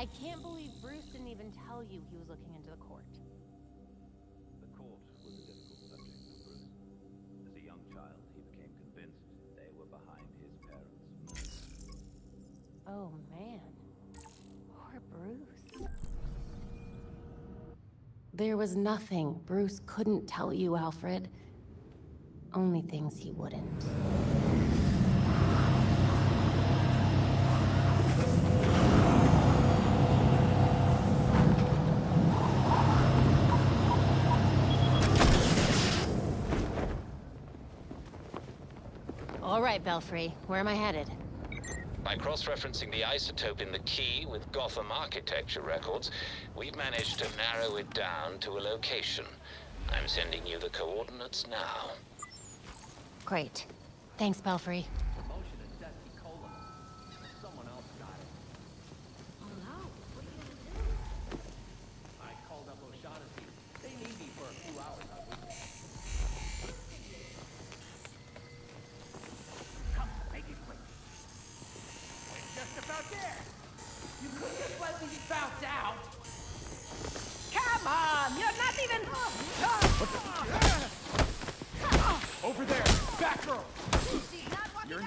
I can't believe Bruce didn't even tell you he was looking into the court. The court was a difficult subject for Bruce. As a young child, he became convinced they were behind his parents' murder. Oh man. Poor Bruce. There was nothing Bruce couldn't tell you, Alfred. Only things he wouldn't. Right, Belfry. Where am I headed? By cross-referencing the isotope in the key with Gotham architecture records, we've managed to narrow it down to a location. I'm sending you the coordinates now. Great. Thanks, Belfry.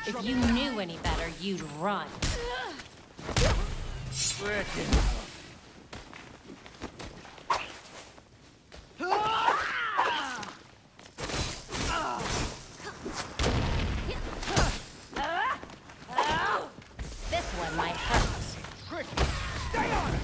If you knew any better, you'd run. Frickin'. This one might hurt. Trick! Stay on it!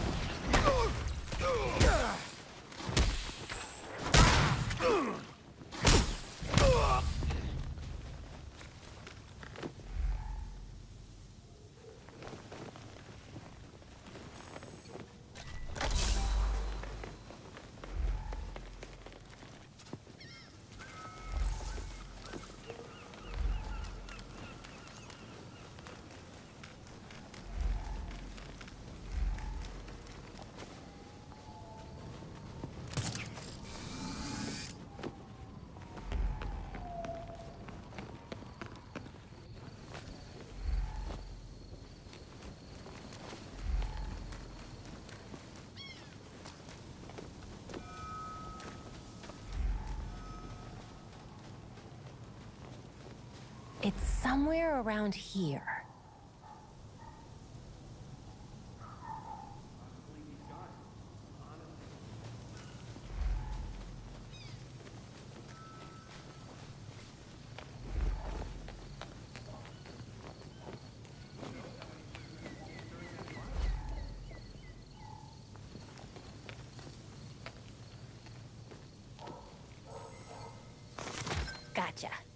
It's somewhere around here. Gotcha.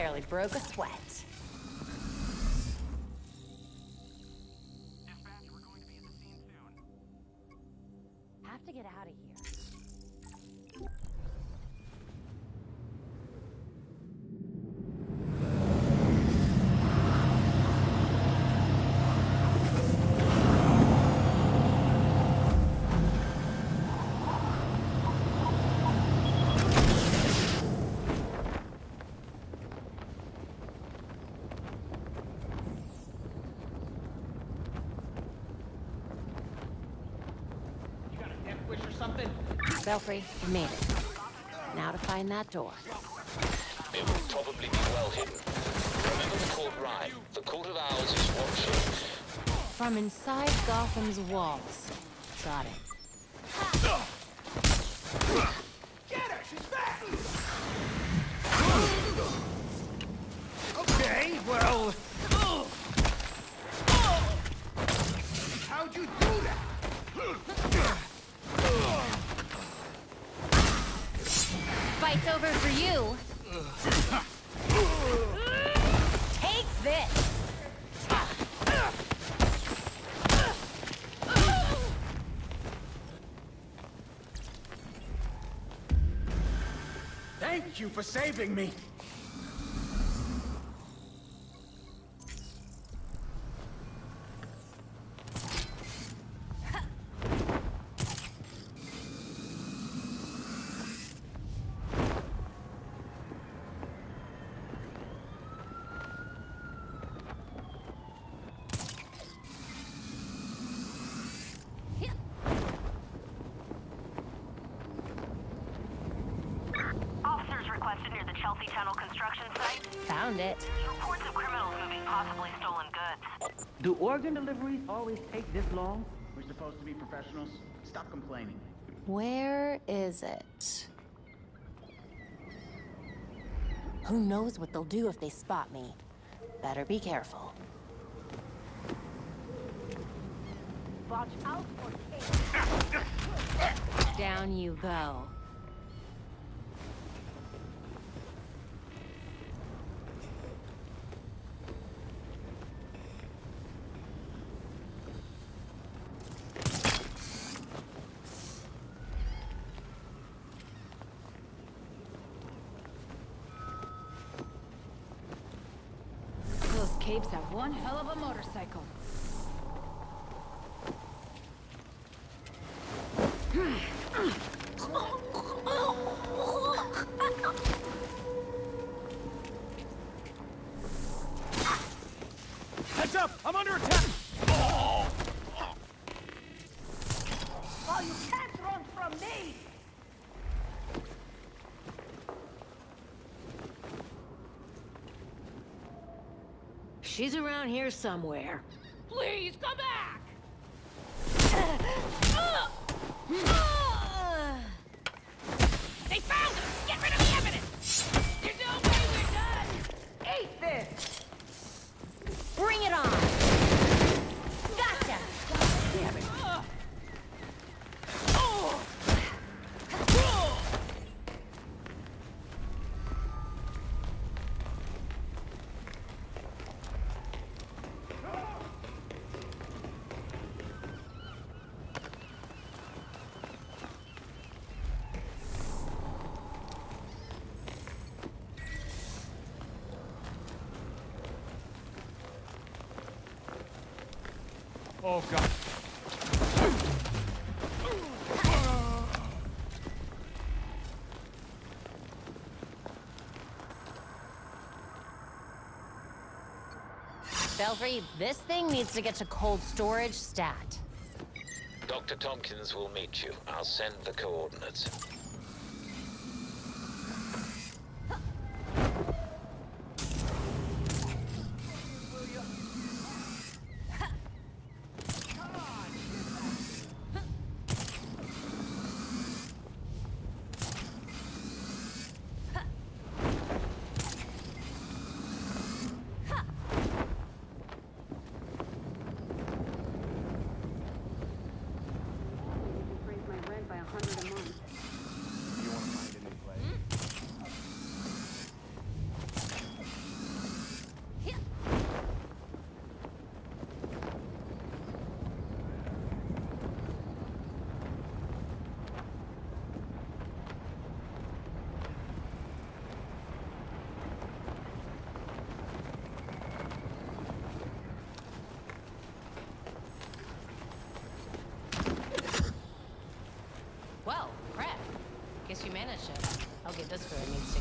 Barely broke a sweat. Belfry, you made it. Now to find that door. It will probably be well hidden. Remember the court ride. The Court of Owls is watching. From inside Gotham's walls. Got it. You for saving me. Requested near the Chelsea Tunnel construction site. Found it. Reports of criminals moving possibly stolen goods. Do organ deliveries always take this long? We're supposed to be professionals. Stop complaining. Where is it? Who knows what they'll do if they spot me? Better be careful. Watch out for Down you go. Capes have one hell of a motorcycle. Heads up! I'm under attack! Oh, you can't run from me! She's around here somewhere. Please come back! They found him! Get rid of the evidence! There's no way we're done! Eat this! Bring it on! Gotcha! Damn it. Oh, God. Belfry, this thing needs to get to cold storage stat. Dr. Thompkins will meet you. I'll send the coordinates. Raise my rent by a hundred a month. You want to find a new place? Well, crap. Guess you managed it. Get it needs to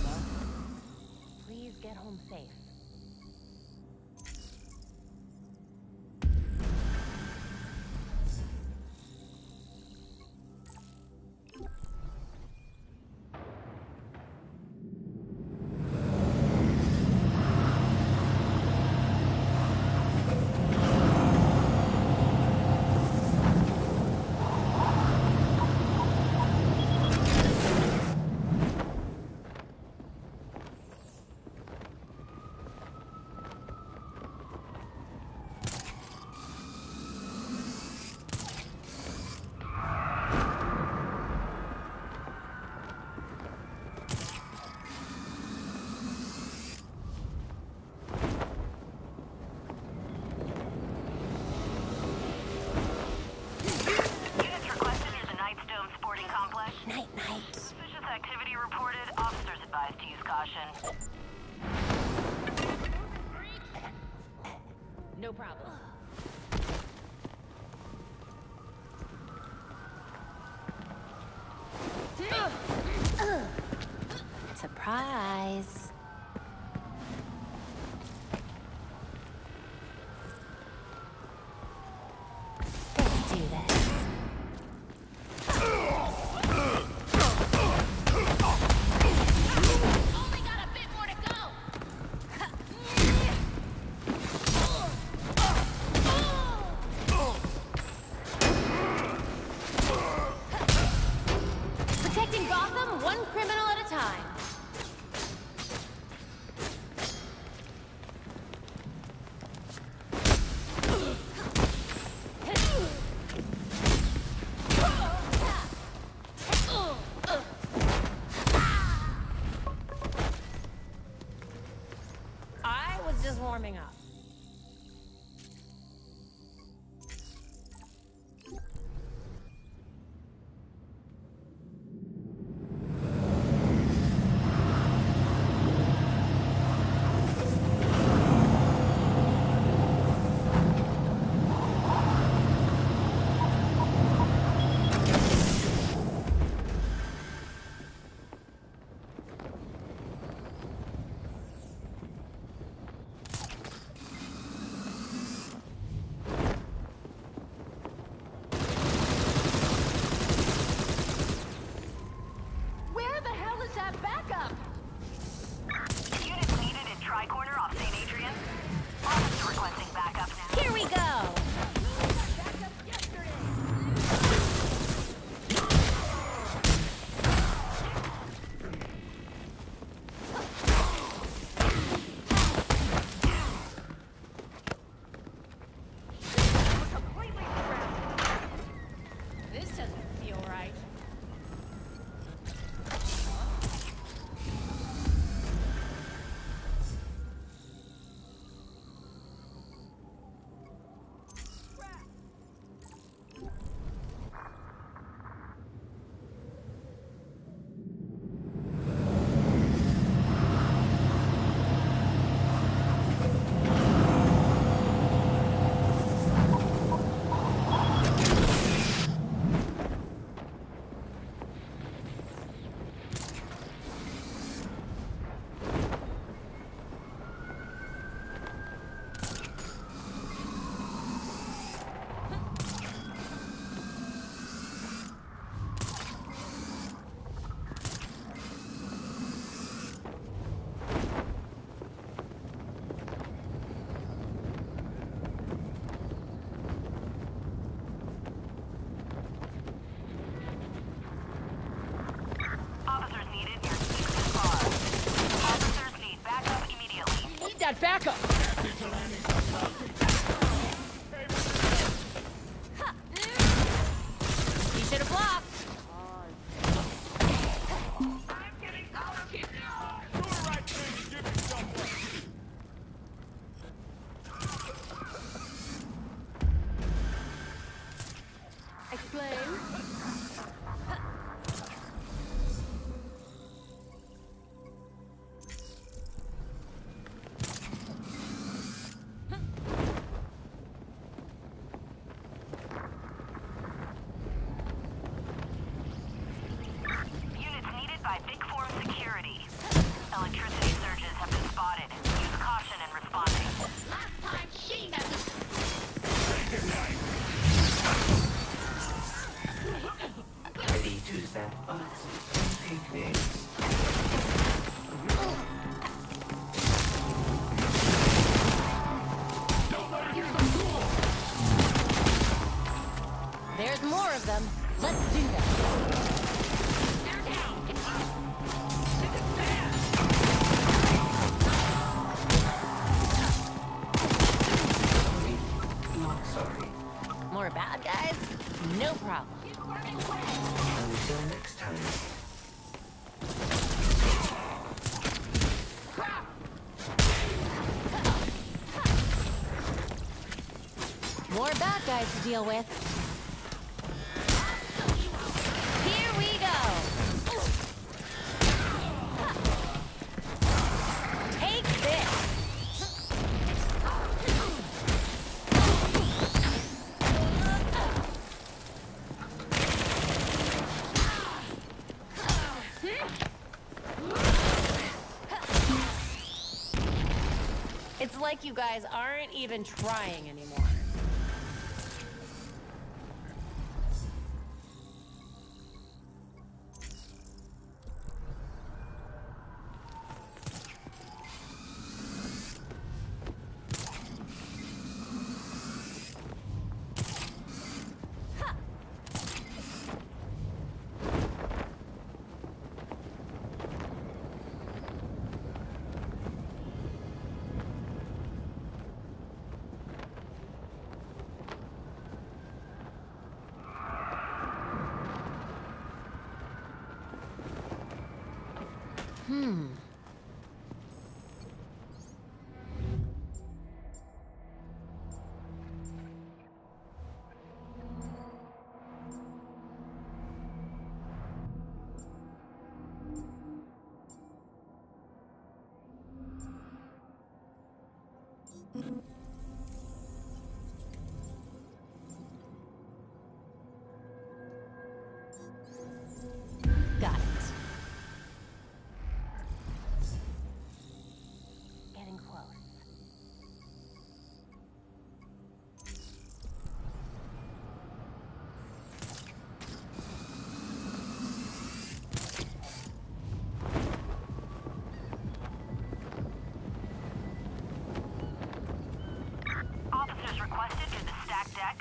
This doesn't feel right. more of them. Let's do this. More bad guys? No problem. Until next time. More bad guys to deal with. you guys aren't even trying back deck.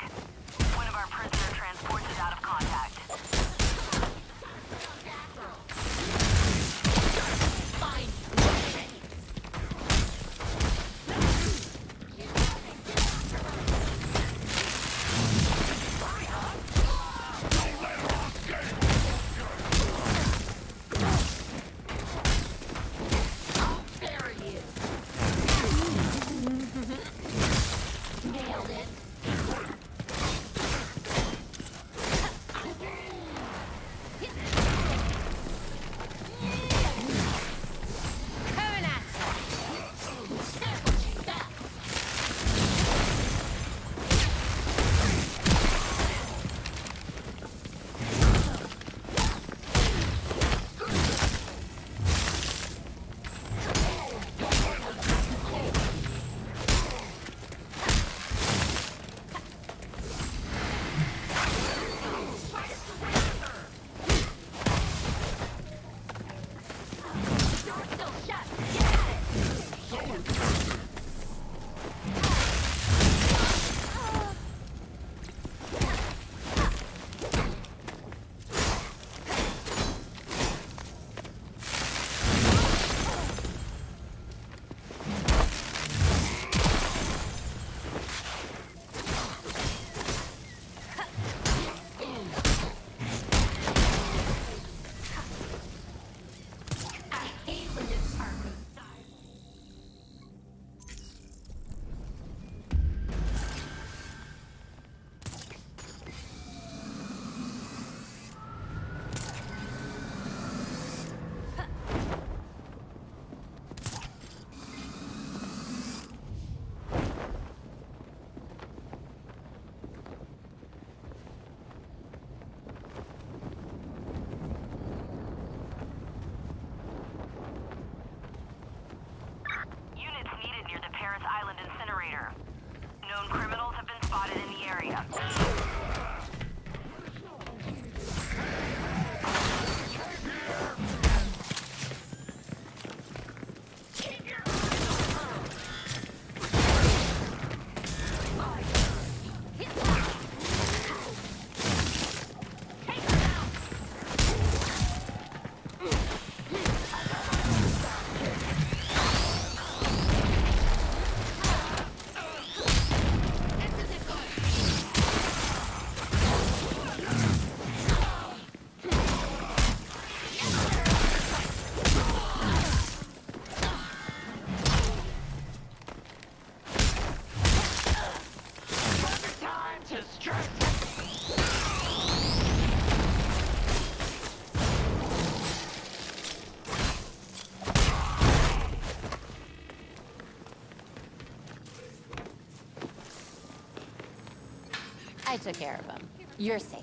took care of him. You're safe.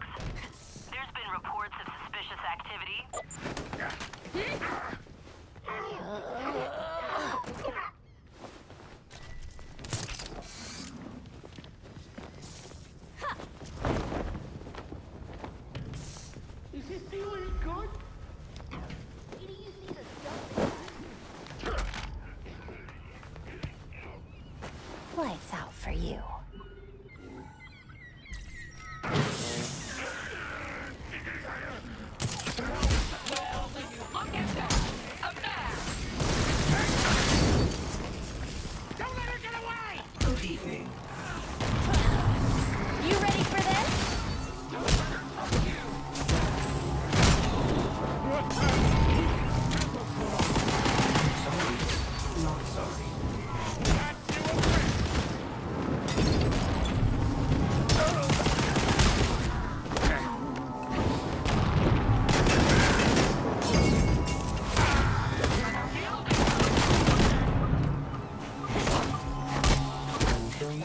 The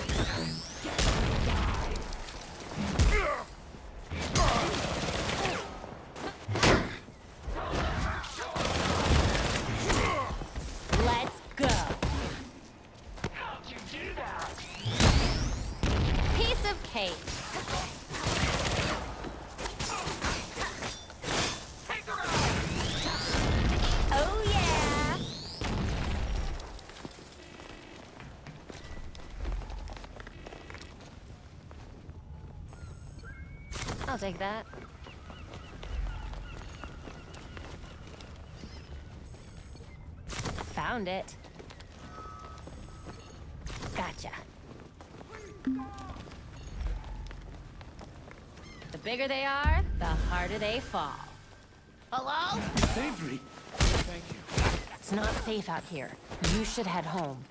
Get down. I'll take that. Found it. Gotcha. The bigger they are, the harder they fall. Hello? Avery! Thank you. It's not safe out here. You should head home.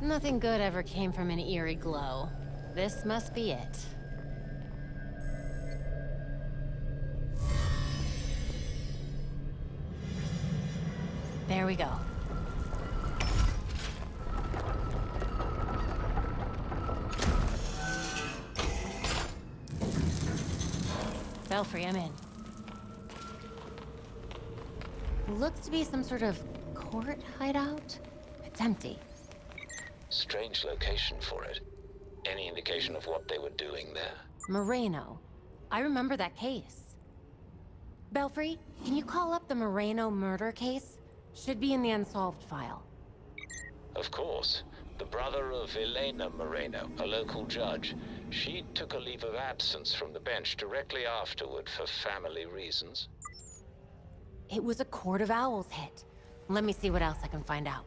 Nothing good ever came from an eerie glow. This must be it. There we go. Belfry, I'm in. Looks to be some sort of court hideout. It's empty. Strange location for it. Any indication of what they were doing there? Moreno. I remember that case. Belfry, can you call up the Moreno murder case? Should be in the unsolved file. Of course. The brother of Elena Moreno, a local judge. She took a leave of absence from the bench directly afterward for family reasons. It was a Court of Owls hit. Let me see what else I can find out.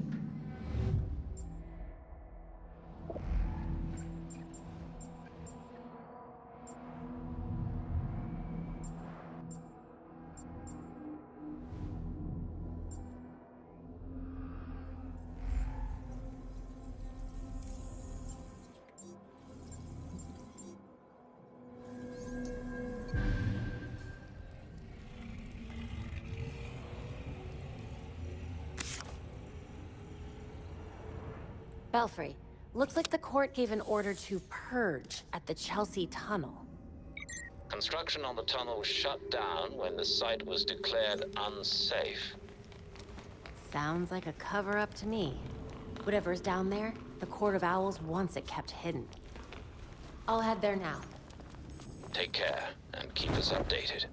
Belfry, looks like the court gave an order to purge at the Chelsea Tunnel. Construction on the tunnel was shut down when the site was declared unsafe. Sounds like a cover-up to me. Whatever's down there, the Court of Owls wants it kept hidden. I'll head there now. Take care and keep us updated.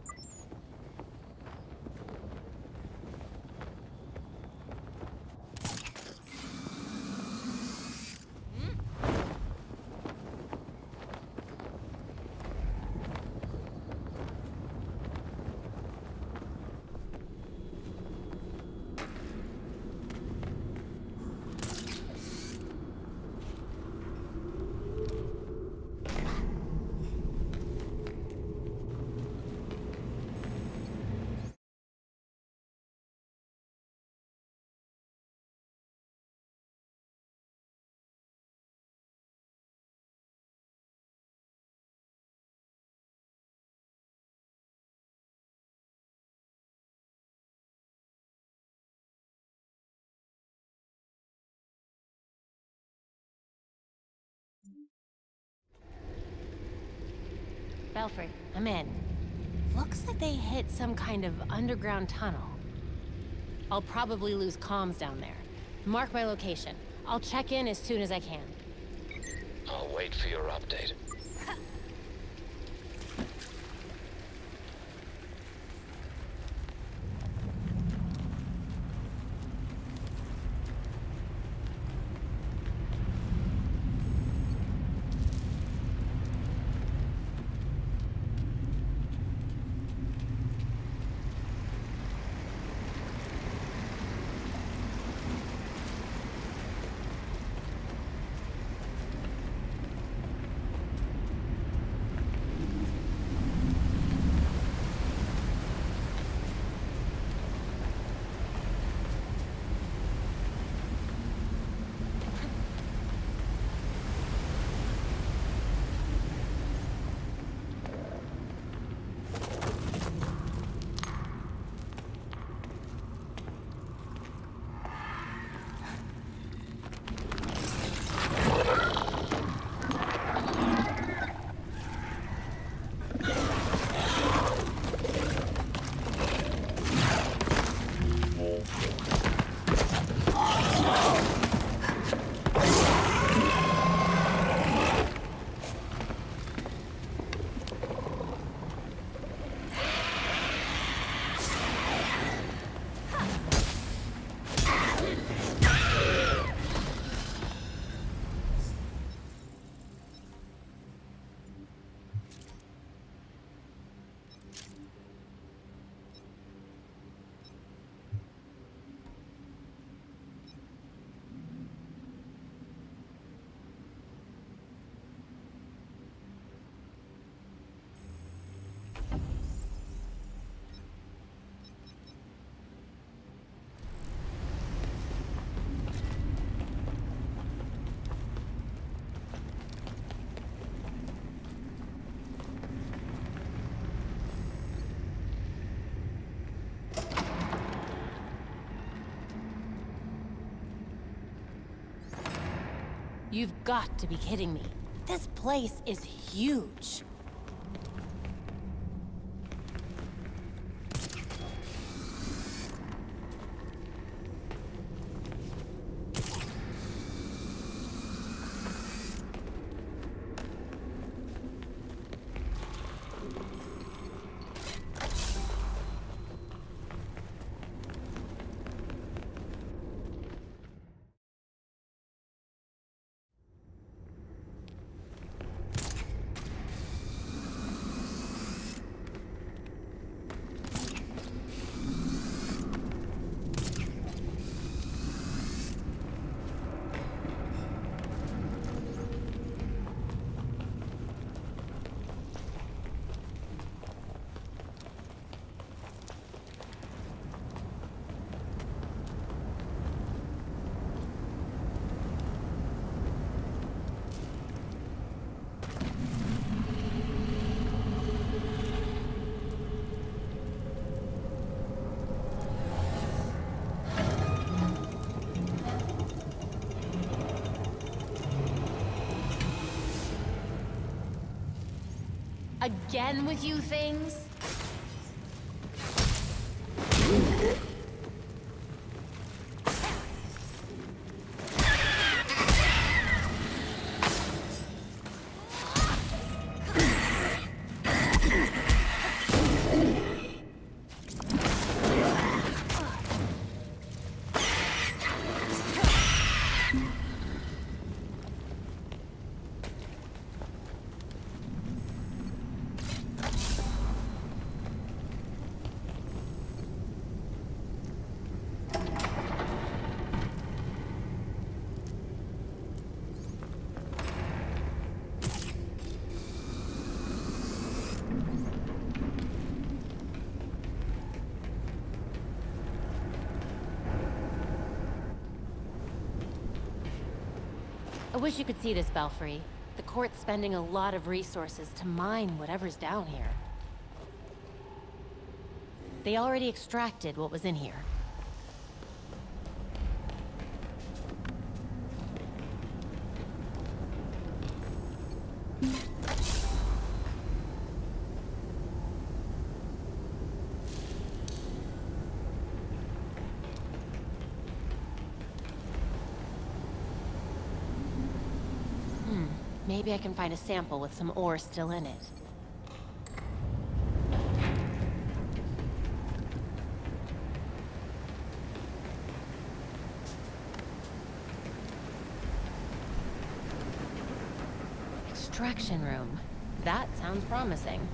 Belfry, I'm in. Looks like they hit some kind of underground tunnel. I'll probably lose comms down there. Mark my location. I'll check in as soon as I can. I'll wait for your update. You've got to be kidding me. This place is huge. Again with you things? I wish you could see this, Belfry. The court's spending a lot of resources to mine whatever's down here. They already extracted what was in here. Maybe I can find a sample with some ore still in it. Extraction room. That sounds promising.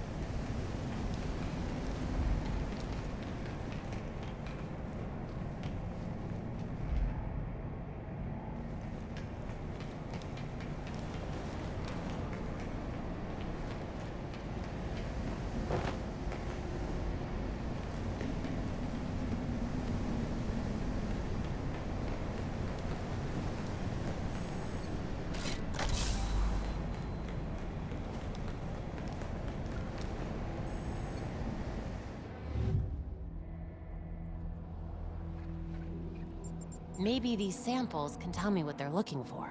Maybe these samples can tell me what they're looking for.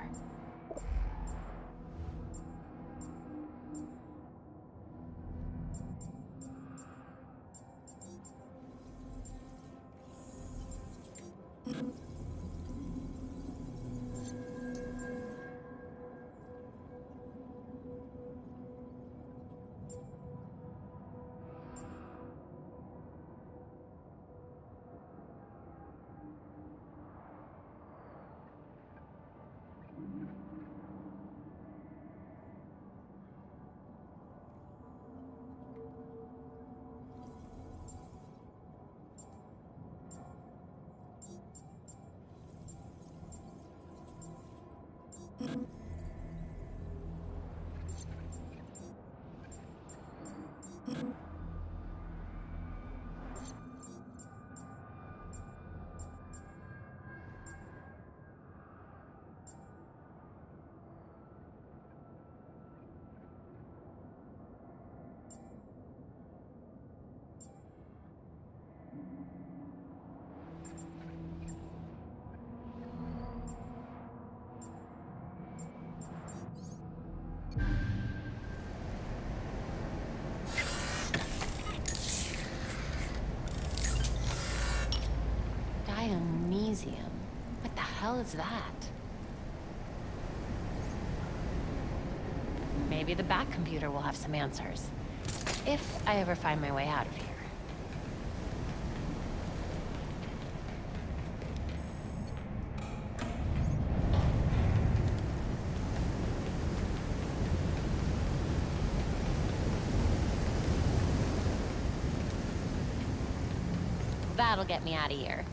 That? Maybe the back computer will have some answers. If I ever find my way out of here. That'll get me out of here.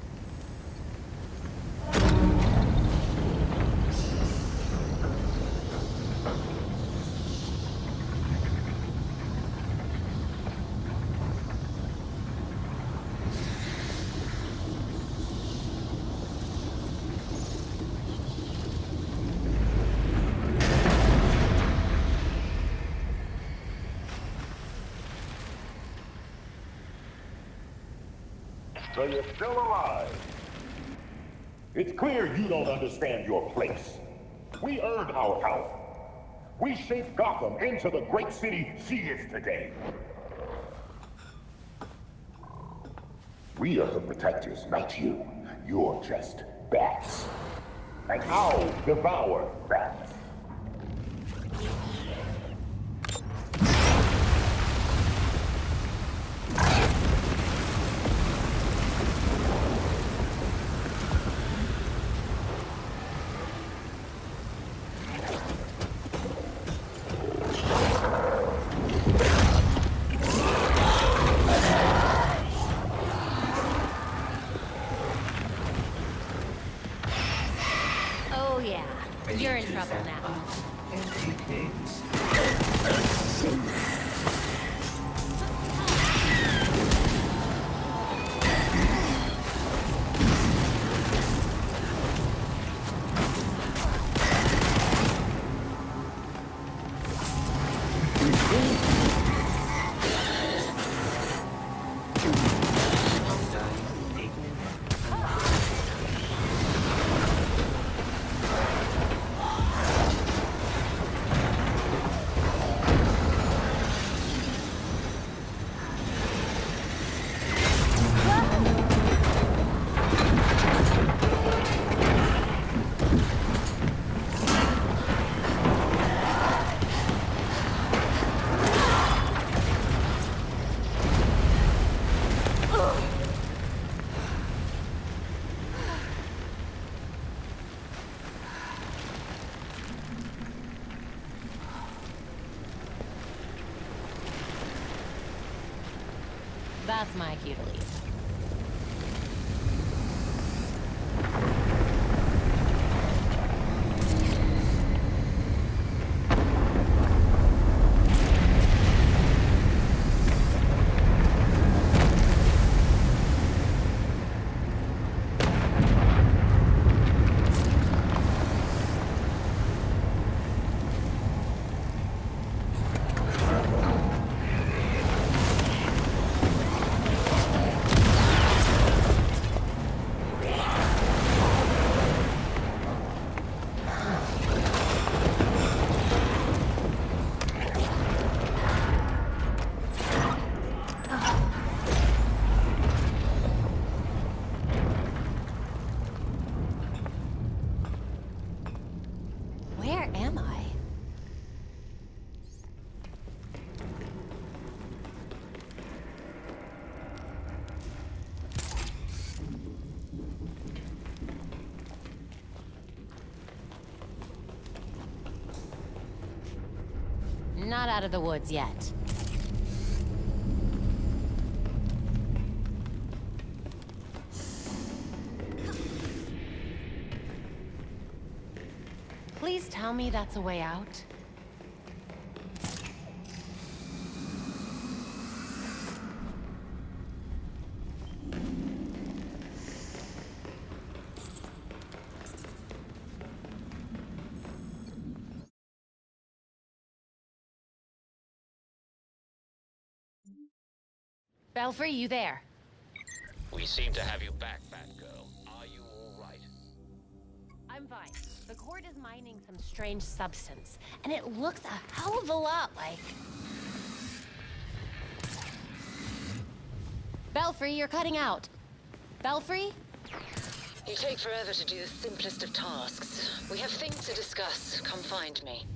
Still alive. It's clear you don't understand your place. We earned our power. We shaped Gotham into the great city she is today. We are the protectors, not you. You're just bats. And I'll devour bats. That's my cue to leave. Where am I? Not out of the woods yet. Please tell me that's a way out. Belfry, you there? We seem to have you back, Batgirl. Are you all right? I'm fine. The court is mining some strange substance, and it looks a hell of a lot like... Belfry, you're cutting out. Belfry? You take forever to do the simplest of tasks. We have things to discuss. Come find me.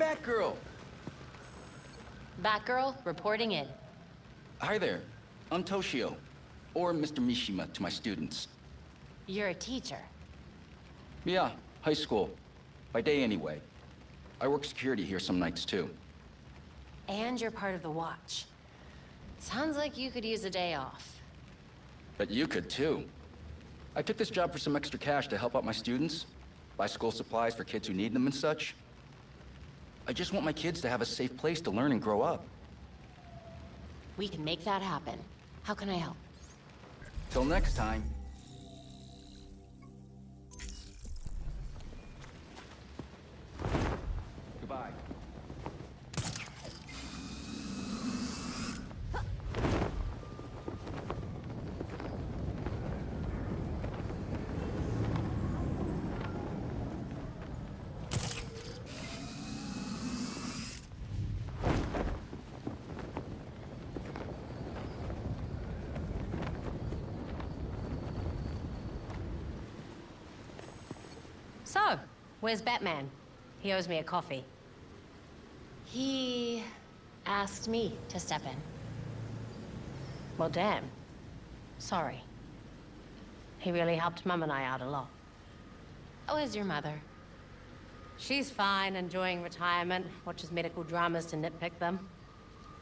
Batgirl! Batgirl, reporting in. Hi there. I'm Toshio, or Mr. Mishima to my students. You're a teacher. Yeah, high school. By day, anyway. I work security here some nights, too. And you're part of the watch. Sounds like you could use a day off. But you could, too. I took this job for some extra cash to help out my students, buy school supplies for kids who need them and such. I just want my kids to have a safe place to learn and grow up. We can make that happen. How can I help? Till next time. So, where's Batman? He owes me a coffee. He asked me to step in. Well, damn. Sorry. He really helped Mum and I out a lot. How is your mother? She's fine, enjoying retirement, watches medical dramas to nitpick them.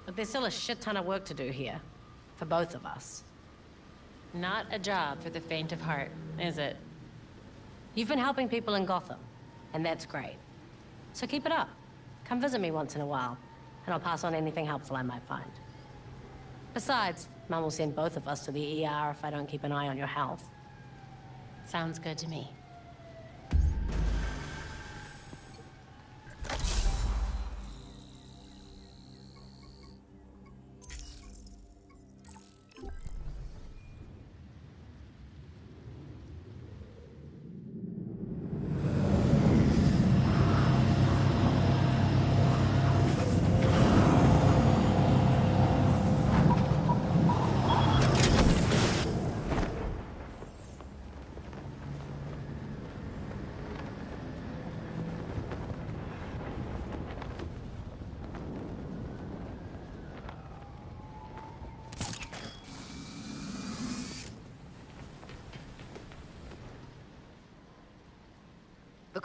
But there's still a shit ton of work to do here. For both of us. Not a job for the faint of heart, is it? You've been helping people in Gotham, and that's great. So keep it up. Come visit me once in a while, and I'll pass on anything helpful I might find. Besides, Mum will send both of us to the ER if I don't keep an eye on your health. Sounds good to me.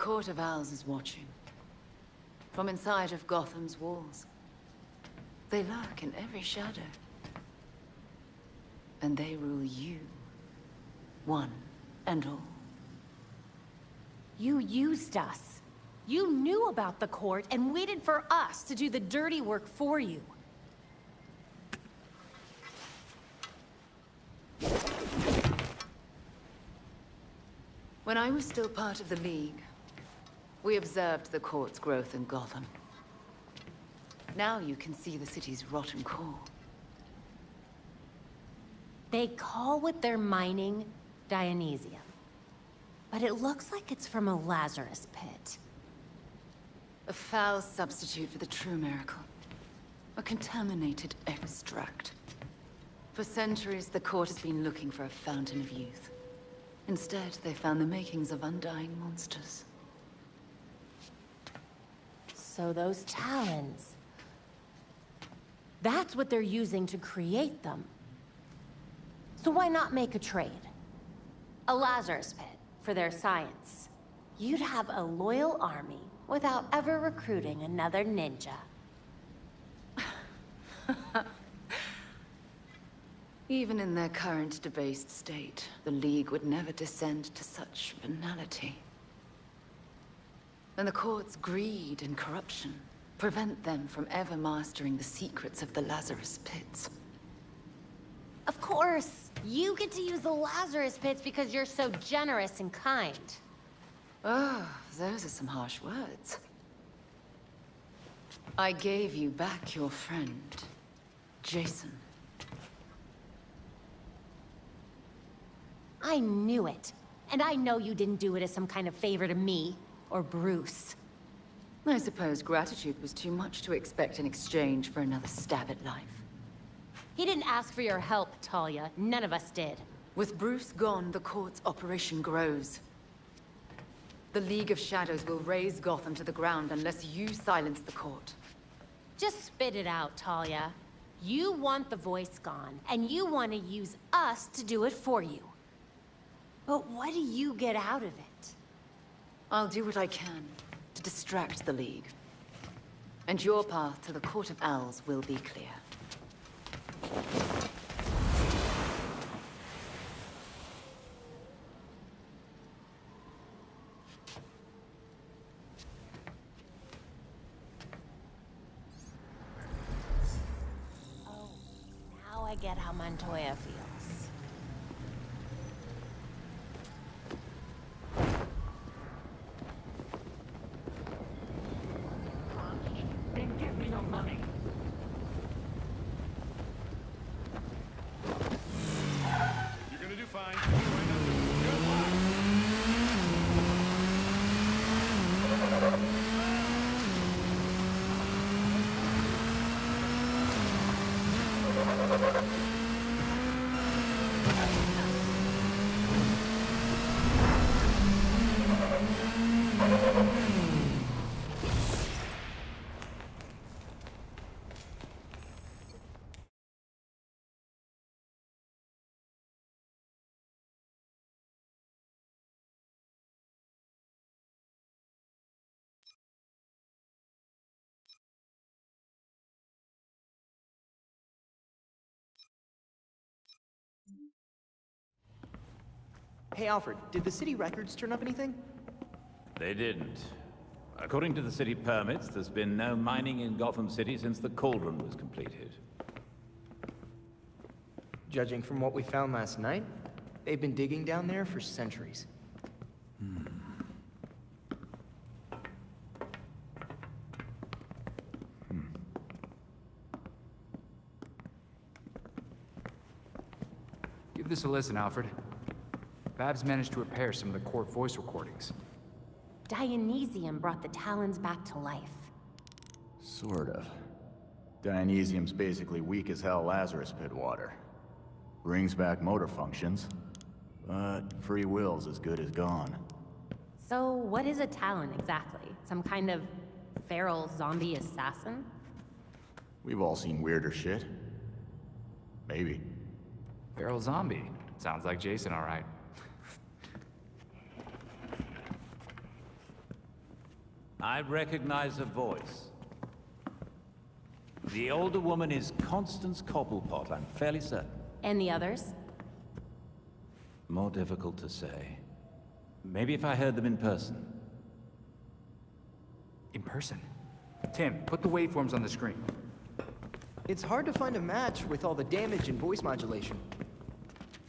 Court of Owls is watching. From inside of Gotham's walls. They lurk in every shadow. And they rule you. One and all. You used us. You knew about the court and waited for us to do the dirty work for you. When I was still part of the League, we observed the court's growth in Gotham. Now you can see the city's rotten core. They call what they're mining Dionysium. But it looks like it's from a Lazarus pit. A foul substitute for the true miracle. A contaminated extract. For centuries, the court has been looking for a fountain of youth. Instead, they found the makings of undying monsters. So those talons... That's what they're using to create them. So why not make a trade? A Lazarus pit for their science. You'd have a loyal army without ever recruiting another ninja. Even in their current debased state, the League would never descend to such venality. And the court's greed and corruption prevent them from ever mastering the secrets of the Lazarus Pits. Of course! You get to use the Lazarus pits because you're so generous and kind. Oh, those are some harsh words. I gave you back your friend, Jason. I knew it. And I know you didn't do it as some kind of favor to me, or Bruce. I suppose gratitude was too much to expect in exchange for another stab at life. He didn't ask for your help, Talia. None of us did. With Bruce gone, the court's operation grows. The League of Shadows will raze Gotham to the ground unless you silence the court. Just spit it out, Talia. You want the voice gone, and you want to use us to do it for you. But what do you get out of it? I'll do what I can to distract the League. And your path to the Court of Owls will be clear. Oh, now I get how Montoya feels. Then give me your money. You're gonna do fine. Try not to- Good luck. Hey, Alfred, did the city records turn up anything? They didn't. According to the city permits, there's been no mining in Gotham City since the Cauldron was completed. Judging from what we found last night, they've been digging down there for centuries. Hmm. Give this a listen, Alfred. Babs managed to repair some of the court voice recordings. Dionysium brought the Talons back to life. Sort of. Dionysium's basically weak as hell Lazarus pit water. Brings back motor functions, but free will's as good as gone. So, what is a Talon exactly? Some kind of feral zombie assassin? We've all seen weirder shit. Maybe. Feral zombie. Sounds like Jason, all right. I recognize a voice. The older woman is Constance Cobblepot, I'm fairly certain. And the others? More difficult to say. Maybe if I heard them in person. In person? Tim, put the waveforms on the screen. It's hard to find a match with all the damage and voice modulation.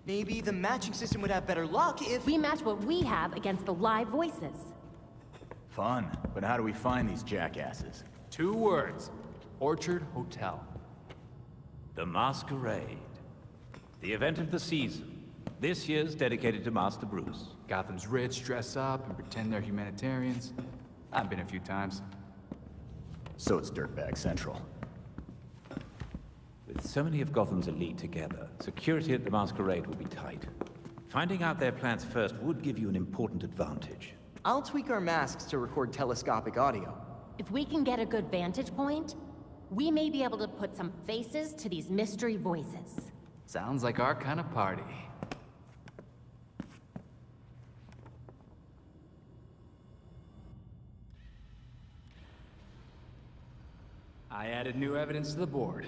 Maybe the matching system would have better luck if... We match what we have against the live voices. Fun, but how do we find these jackasses? Two words. Orchard Hotel. The Masquerade. The event of the season. This year's dedicated to Master Bruce. Gotham's rich dress up and pretend they're humanitarians. I've been a few times. So it's Dirtbag Central. With so many of Gotham's elite together, security at the Masquerade will be tight. Finding out their plans first would give you an important advantage. I'll tweak our masks to record telescopic audio. If we can get a good vantage point, we may be able to put some faces to these mystery voices. Sounds like our kind of party. I added new evidence to the board.